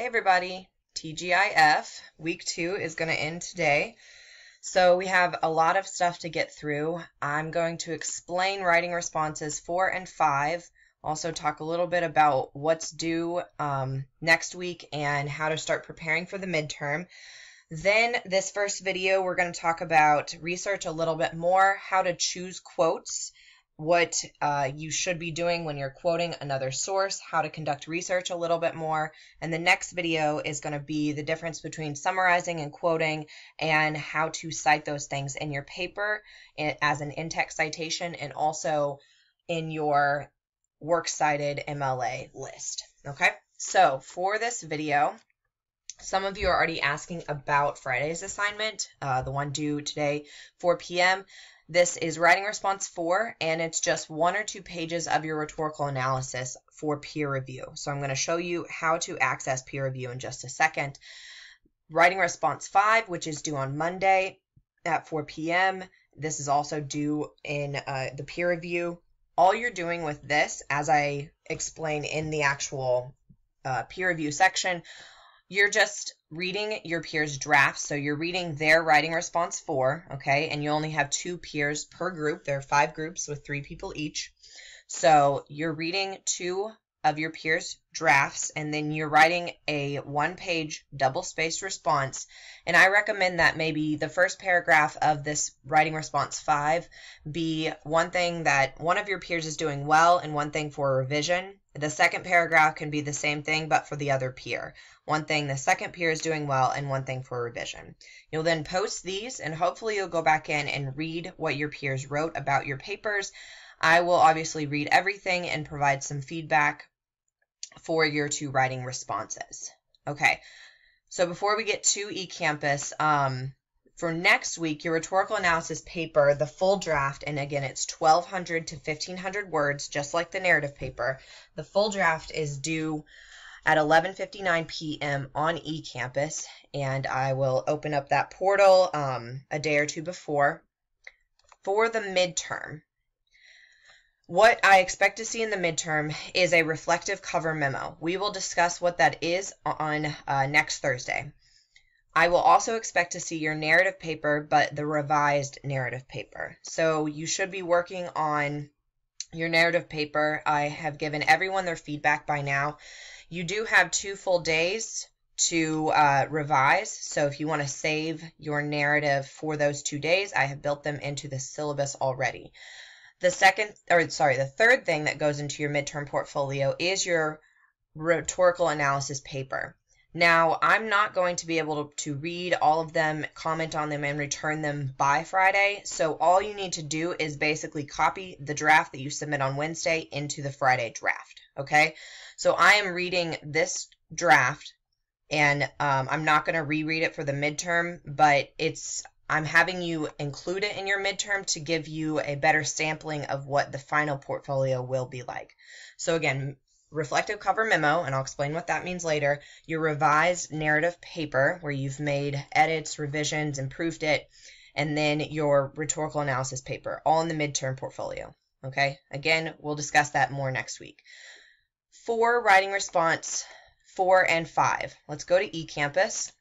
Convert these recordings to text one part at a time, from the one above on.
Hey everybody, TGIF week two is going to end today. So we have a lot of stuff to get through. I'm going to explain writing responses four and five, also talk a little bit about what's due um, next week and how to start preparing for the midterm. Then this first video, we're going to talk about research a little bit more, how to choose quotes, what uh, you should be doing when you're quoting another source, how to conduct research a little bit more. And the next video is going to be the difference between summarizing and quoting and how to cite those things in your paper as an in-text citation and also in your works cited MLA list. Okay, so for this video, some of you are already asking about Friday's assignment, uh, the one due today, 4 p.m. This is writing response four, and it's just one or two pages of your rhetorical analysis for peer review. So I'm going to show you how to access peer review in just a second. Writing response five, which is due on Monday at 4 p.m. This is also due in uh, the peer review. All you're doing with this, as I explain in the actual uh, peer review section, you're just reading your peers' drafts. So you're reading their writing response four, okay, and you only have two peers per group. There are five groups with three people each. So you're reading two of your peers' drafts, and then you're writing a one page double spaced response. And I recommend that maybe the first paragraph of this writing response five be one thing that one of your peers is doing well and one thing for revision. The second paragraph can be the same thing, but for the other peer. One thing the second peer is doing well, and one thing for revision. You'll then post these, and hopefully you'll go back in and read what your peers wrote about your papers. I will obviously read everything and provide some feedback for your two writing responses. Okay, so before we get to eCampus, um, for next week, your rhetorical analysis paper, the full draft, and again, it's 1,200 to 1,500 words, just like the narrative paper. The full draft is due at 11:59 p.m. on eCampus, and I will open up that portal um, a day or two before for the midterm. What I expect to see in the midterm is a reflective cover memo. We will discuss what that is on uh, next Thursday. I will also expect to see your narrative paper, but the revised narrative paper. So you should be working on your narrative paper. I have given everyone their feedback by now. You do have two full days to uh, revise. So if you want to save your narrative for those two days, I have built them into the syllabus already. The second, or sorry, the third thing that goes into your midterm portfolio is your rhetorical analysis paper. Now, I'm not going to be able to read all of them, comment on them, and return them by Friday. So all you need to do is basically copy the draft that you submit on Wednesday into the Friday draft. Okay? So I am reading this draft, and um, I'm not going to reread it for the midterm, but it's I'm having you include it in your midterm to give you a better sampling of what the final portfolio will be like. So again, reflective cover memo, and I'll explain what that means later, your revised narrative paper where you've made edits, revisions, improved it, and then your rhetorical analysis paper, all in the midterm portfolio. Okay, again, we'll discuss that more next week. For writing response four and five, let's go to eCampus.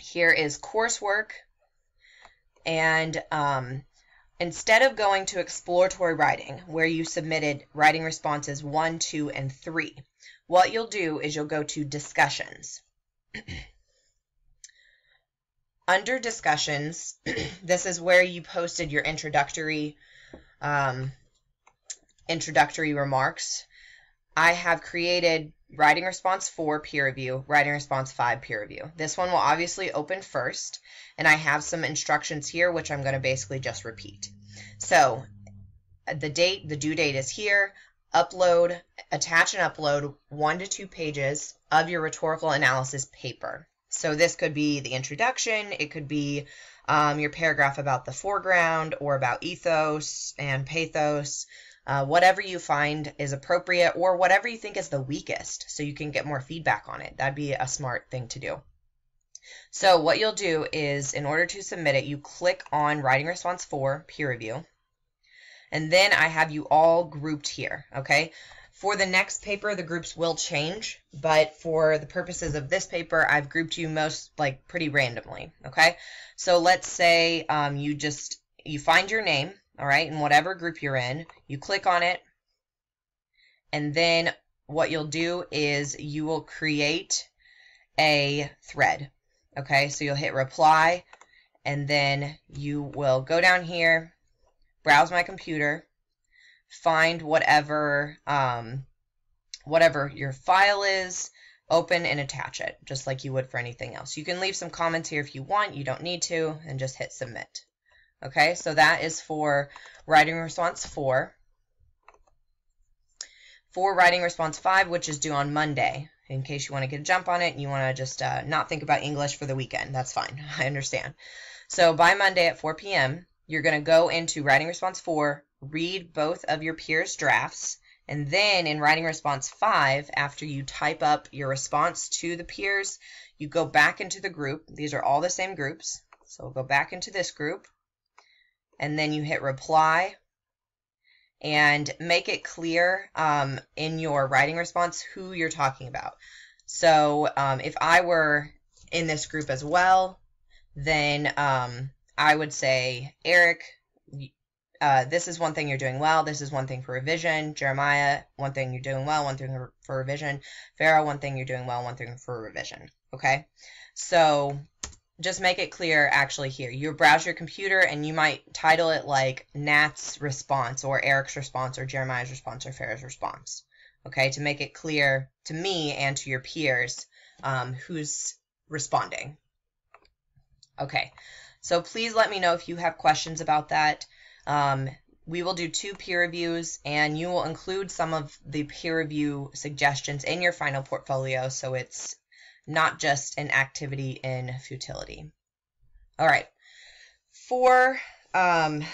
Here is coursework, and um, instead of going to exploratory writing, where you submitted writing responses one, two, and three, what you'll do is you'll go to discussions. Under discussions, this is where you posted your introductory um, introductory remarks. I have created writing response 4 peer review, writing response 5 peer review. This one will obviously open first, and I have some instructions here which I'm going to basically just repeat. So the date, the due date is here. Upload, attach and upload one to two pages of your rhetorical analysis paper. So this could be the introduction, it could be um, your paragraph about the foreground or about ethos and pathos, uh, whatever you find is appropriate or whatever you think is the weakest so you can get more feedback on it. That'd be a smart thing to do. So what you'll do is in order to submit it, you click on writing response 4 peer review. And then I have you all grouped here, okay? For the next paper, the groups will change, but for the purposes of this paper, I've grouped you most like pretty randomly. Okay, so let's say um, you just you find your name, all right, in whatever group you're in. You click on it, and then what you'll do is you will create a thread. Okay, so you'll hit reply, and then you will go down here, browse my computer find whatever um, whatever your file is, open and attach it, just like you would for anything else. You can leave some comments here if you want, you don't need to, and just hit submit. Okay, so that is for writing response 4. For writing response 5, which is due on Monday, in case you want to get a jump on it and you want to just uh, not think about English for the weekend, that's fine, I understand. So by Monday at 4 p.m., you're going to go into writing response 4, read both of your peers' drafts, and then in writing response 5, after you type up your response to the peers, you go back into the group. These are all the same groups. So we'll go back into this group, and then you hit reply, and make it clear um, in your writing response who you're talking about. So um, if I were in this group as well, then um, I would say, Eric, uh, this is one thing you're doing well. This is one thing for revision. Jeremiah, one thing you're doing well, one thing for revision. Pharaoh, one thing you're doing well, one thing for revision. Okay? So just make it clear actually here. You browse your computer and you might title it like Nat's response or Eric's response or Jeremiah's response or Pharaoh's response. Okay? To make it clear to me and to your peers um, who's responding. Okay. So please let me know if you have questions about that. Um, we will do two peer reviews and you will include some of the peer review suggestions in your final portfolio so it's not just an activity in futility. All right, for um,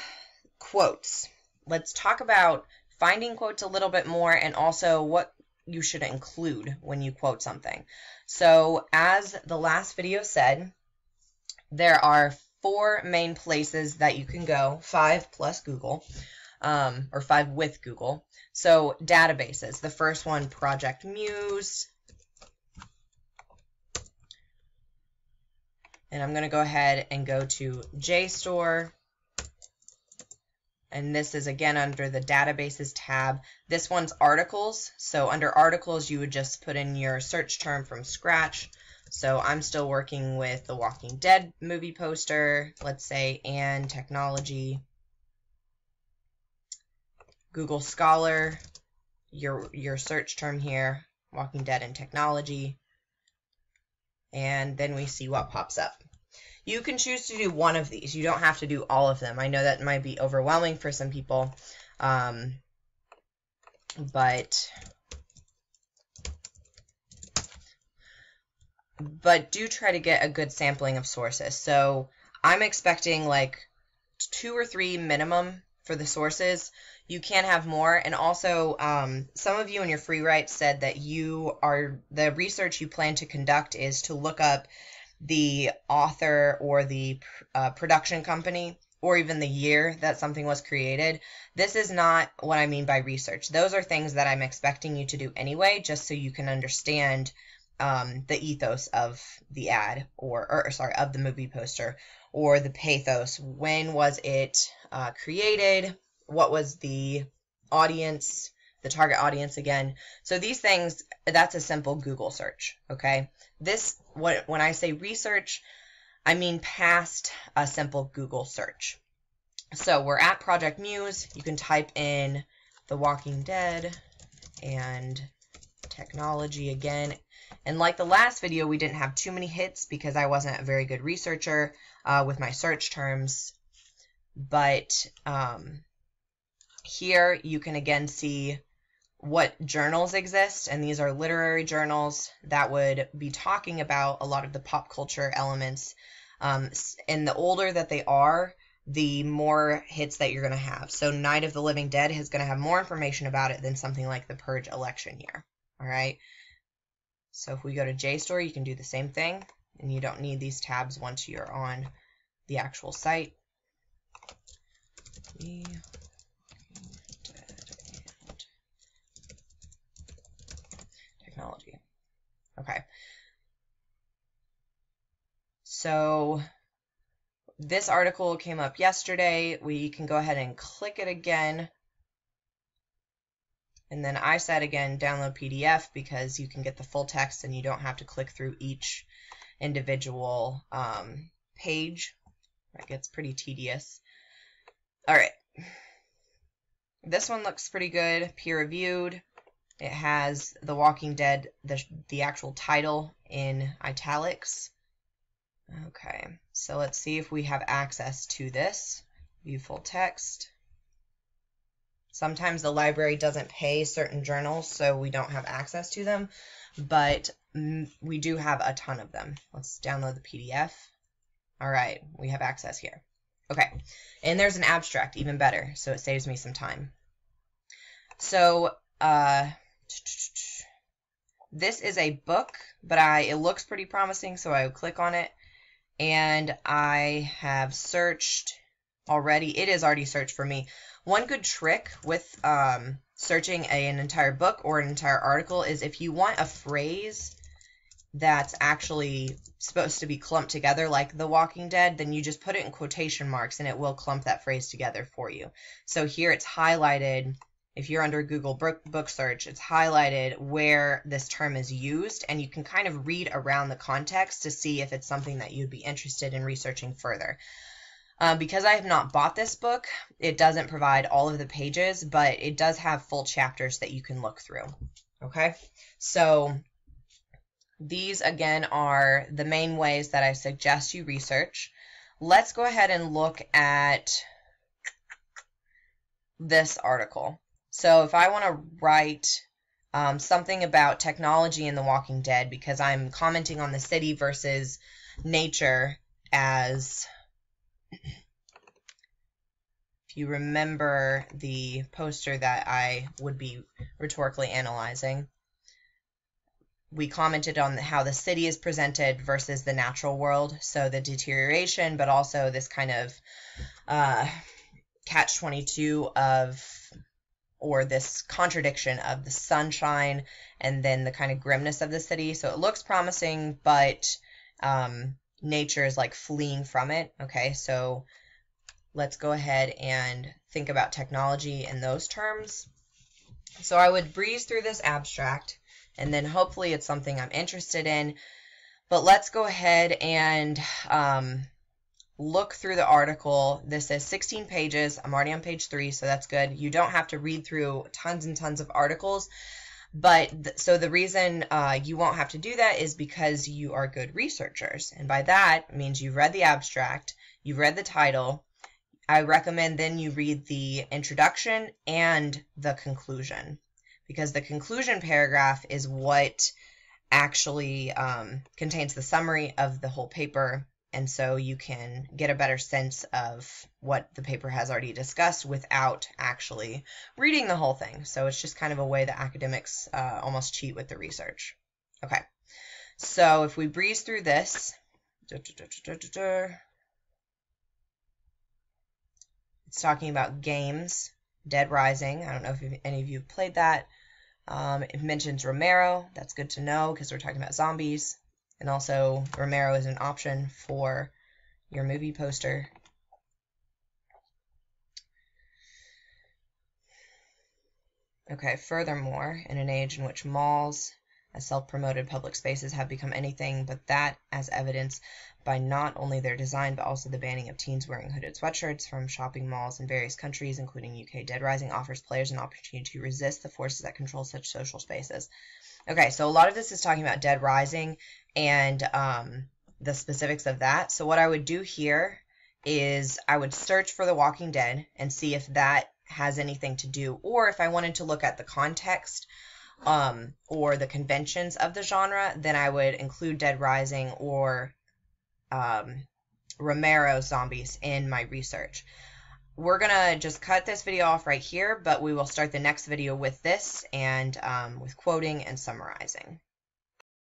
quotes, let's talk about finding quotes a little bit more and also what you should include when you quote something. So as the last video said, there are four main places that you can go, five plus Google, um, or five with Google. So databases. The first one, Project Muse. And I'm going to go ahead and go to JSTOR. And this is again under the databases tab. This one's articles. So under articles, you would just put in your search term from scratch. So I'm still working with the Walking Dead movie poster, let's say, and technology. Google Scholar, your, your search term here, Walking Dead and technology. And then we see what pops up. You can choose to do one of these. You don't have to do all of them. I know that might be overwhelming for some people. Um, but but do try to get a good sampling of sources. So I'm expecting like two or three minimum for the sources. You can have more. And also, um, some of you in your free write said that you are the research you plan to conduct is to look up the author or the uh, production company or even the year that something was created. This is not what I mean by research. Those are things that I'm expecting you to do anyway, just so you can understand um, the ethos of the ad or, or sorry of the movie poster or the pathos. When was it uh, created? What was the audience the target audience again? So these things that's a simple google search okay? This what when i say research i mean past a simple google search. So we're at project muse. You can type in the walking dead and technology again and like the last video, we didn't have too many hits because I wasn't a very good researcher uh, with my search terms. But um, here you can again see what journals exist, and these are literary journals that would be talking about a lot of the pop culture elements. Um, and the older that they are, the more hits that you're going to have. So Night of the Living Dead is going to have more information about it than something like the Purge election year. All right. So if we go to JSTOR, you can do the same thing, and you don't need these tabs once you're on the actual site. We technology. Okay. So this article came up yesterday. We can go ahead and click it again and then I said again, download PDF because you can get the full text and you don't have to click through each individual um, page. That gets pretty tedious. All right. This one looks pretty good, peer reviewed. It has The Walking Dead, the, the actual title in italics. Okay, so let's see if we have access to this. View full text. Sometimes the library doesn't pay certain journals, so we don't have access to them, but we do have a ton of them. Let's download the PDF. All right, we have access here. Okay, and there's an abstract, even better, so it saves me some time. So, uh, this is a book, but I it looks pretty promising, so I click on it, and I have searched already. It is already searched for me. One good trick with um, searching a, an entire book or an entire article is if you want a phrase that's actually supposed to be clumped together like The Walking Dead, then you just put it in quotation marks and it will clump that phrase together for you. So here it's highlighted. If you're under Google book search, it's highlighted where this term is used, and you can kind of read around the context to see if it's something that you'd be interested in researching further. Uh, because I have not bought this book, it doesn't provide all of the pages, but it does have full chapters that you can look through. Okay, so these again are the main ways that I suggest you research. Let's go ahead and look at this article. So if I want to write um, something about technology in The Walking Dead because I'm commenting on the city versus nature as if you remember the poster that I would be rhetorically analyzing, we commented on how the city is presented versus the natural world. So the deterioration, but also this kind of uh, catch 22 of, or this contradiction of the sunshine and then the kind of grimness of the city. So it looks promising, but um, nature is like fleeing from it. Okay, so let's go ahead and think about technology in those terms. So I would breeze through this abstract and then hopefully it's something I'm interested in. But let's go ahead and um, look through the article. This is 16 pages. I'm already on page three, so that's good. You don't have to read through tons and tons of articles. But th- so the reason uh, you won't have to do that is because you are good researchers. And by that means you've read the abstract, you've read the title. I recommend then you read the introduction and the conclusion because the conclusion paragraph is what actually um, contains the summary of the whole paper. And so you can get a better sense of what the paper has already discussed without actually reading the whole thing. So it's just kind of a way that academics uh, almost cheat with the research. Okay, so if we breeze through this, it's talking about games Dead Rising. I don't know if any of you have played that. Um, it mentions Romero. That's good to know because we're talking about zombies. And also, Romero is an option for your movie poster. Okay, furthermore, in an age in which malls as self promoted public spaces have become anything but that, as evidenced by not only their design but also the banning of teens wearing hooded sweatshirts from shopping malls in various countries, including UK. Dead Rising offers players an opportunity to resist the forces that control such social spaces. Okay, so a lot of this is talking about Dead Rising and um, the specifics of that. So, what I would do here is I would search for The Walking Dead and see if that has anything to do, or if I wanted to look at the context um, or the conventions of the genre, then I would include Dead Rising or um, Romero zombies in my research. We're gonna just cut this video off right here, but we will start the next video with this and um, with quoting and summarizing.